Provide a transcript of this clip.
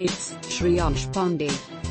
It's Shreyansh Pandey.